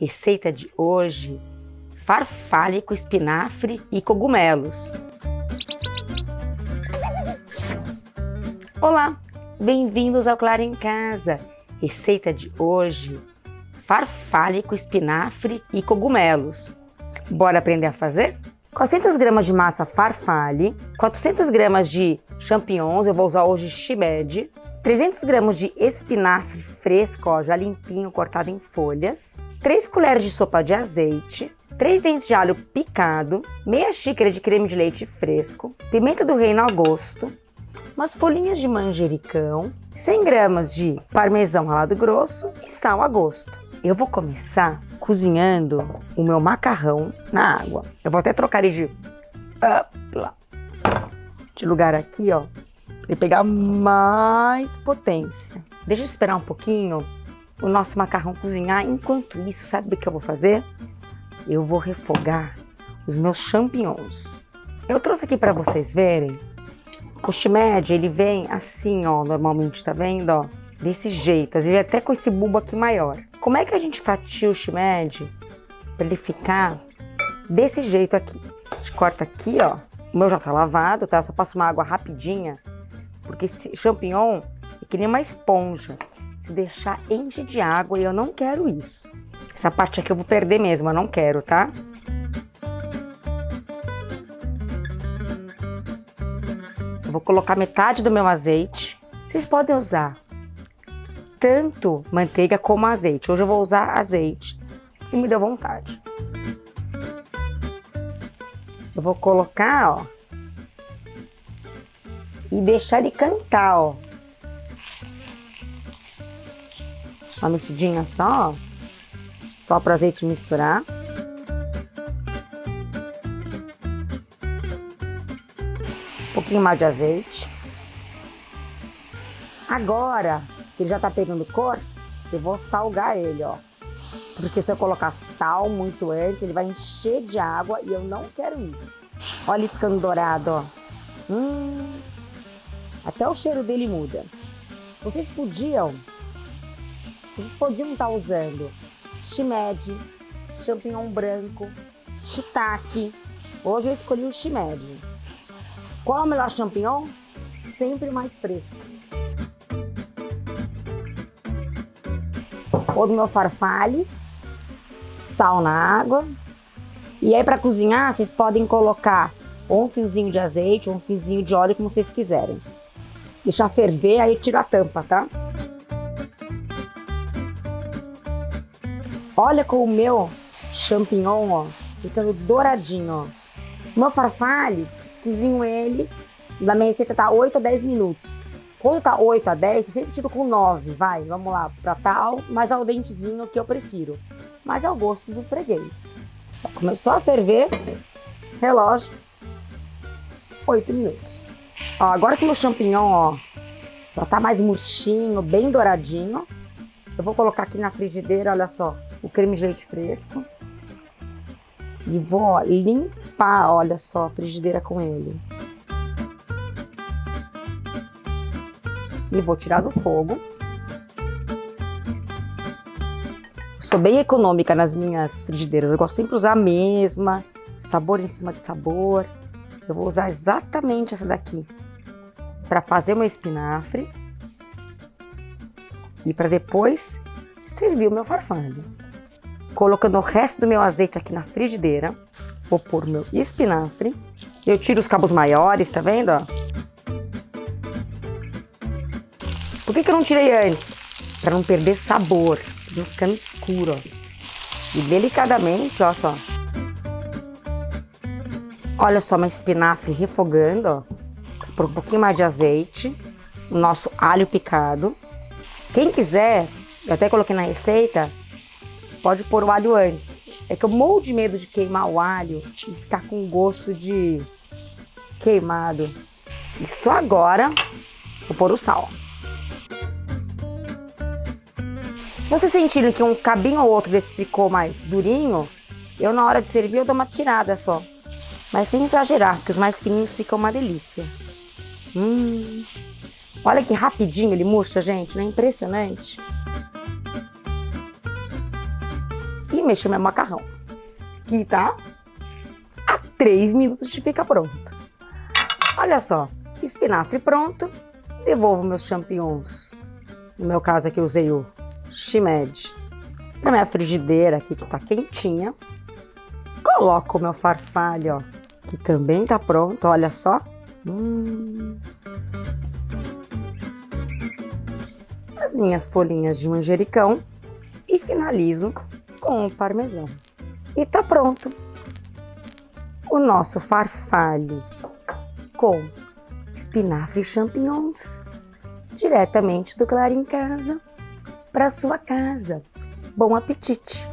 Receita de hoje: farfalle com espinafre e cogumelos. Olá, bem-vindos ao Claro em Casa. Receita de hoje: farfalle com espinafre e cogumelos. Bora aprender a fazer? 400 gramas de massa farfalle, 400 gramas de champignons, eu vou usar hoje shimed, 300 gramas de espinafre fresco, ó, já limpinho, cortado em folhas, 3 colheres de sopa de azeite, 3 dentes de alho picado, meia xícara de creme de leite fresco, pimenta do reino ao gosto, umas folhinhas de manjericão, 100 gramas de parmesão ralado grosso e sal a gosto. Eu vou começar cozinhando o meu macarrão na água. Eu vou até trocar ele de, de lugar aqui, ó, para pegar mais potência. Deixa eu esperar um pouquinho o nosso macarrão cozinhar. Enquanto isso, sabe o que eu vou fazer? Eu vou refogar os meus champignons. Eu trouxe aqui para vocês verem. O shimed, ele vem assim, ó, normalmente, tá vendo, ó? Desse jeito, às vezes até com esse bulbo aqui maior. Como é que a gente fatia o shimed para ele ficar desse jeito aqui? A gente corta aqui, ó. O meu já tá lavado, tá? Só passo uma água rapidinha, porque esse champignon é que nem uma esponja. Se deixar enche de água e eu não quero isso. Essa parte aqui eu vou perder mesmo, eu não quero, tá? Eu vou colocar metade do meu azeite. Vocês podem usar tanto manteiga como azeite. Hoje eu vou usar azeite e me deu vontade. Eu vou colocar, ó, e deixar ele cantar, ó. Uma mexidinha só, ó. Só para azeite misturar. Um pouquinho mais de azeite. Agora, que ele já tá pegando cor, eu vou salgar ele, ó. Porque se eu colocar sal muito antes, ele vai encher de água e eu não quero isso. Olha ele ficando dourado, ó. Hum, até o cheiro dele muda. Vocês podiam, vocês podiam estar usando shimeji, champignon branco, shiitake. Hoje eu escolhi o shimeji. Qual é o melhor champignon? Sempre mais fresco. ou do meu farfalle, sal na água. E aí para cozinhar, vocês podem colocar um fiozinho de azeite ou um fiozinho de óleo, como vocês quiserem. Deixar ferver, aí tira a tampa, tá? Olha com o meu champignon, ó, ficando douradinho, ó. Meu farfalle, cozinho ele, na minha receita tá 8 a 10 minutos. Quando tá 8 a 10, eu sempre tiro com 9, vai, vamos lá, pra tal, mas ao dentezinho que eu prefiro. Mas é o gosto do freguês. Começou a ferver, relógio, 8 minutos. Ó, agora que meu champignon, ó, já tá mais murchinho, bem douradinho, eu vou colocar aqui na frigideira, olha só, o creme de leite fresco. E vou ó, limpar, olha só, a frigideira com ele. e vou tirar do fogo. Sou bem econômica nas minhas frigideiras, eu gosto sempre de usar a mesma, sabor em cima de sabor. Eu vou usar exatamente essa daqui para fazer meu espinafre e para depois servir o meu farfalho. Colocando o resto do meu azeite aqui na frigideira, vou pôr o meu espinafre. Eu tiro os cabos maiores, tá vendo? Por que, que eu não tirei antes? Para não perder sabor, não ficando escuro. E delicadamente, ó só. Olha só, uma espinafre refogando, ó. Por um pouquinho mais de azeite. O nosso alho picado. Quem quiser, eu até coloquei na receita, pode pôr o alho antes. É que eu morro de medo de queimar o alho e ficar com gosto de queimado. E só agora vou pôr o sal. Se vocês sentirem que um cabinho ou outro desse ficou mais durinho, eu na hora de servir eu dou uma tirada só. Mas sem exagerar, porque os mais fininhos ficam uma delícia. Hum. Olha que rapidinho ele murcha, gente, não é impressionante? e mexer meu macarrão, que tá a 3 minutos de ficar pronto. Olha só, espinafre pronto, devolvo meus champignons. No meu caso aqui eu usei o shimed para minha frigideira aqui que tá quentinha. Coloco o meu farfalho, ó, que também tá pronto, olha só. Hum. As minhas folhinhas de manjericão e finalizo com o parmesão. E tá pronto o nosso farfalle com espinafre e champignons diretamente do Clarim Casa para sua casa. Bom apetite!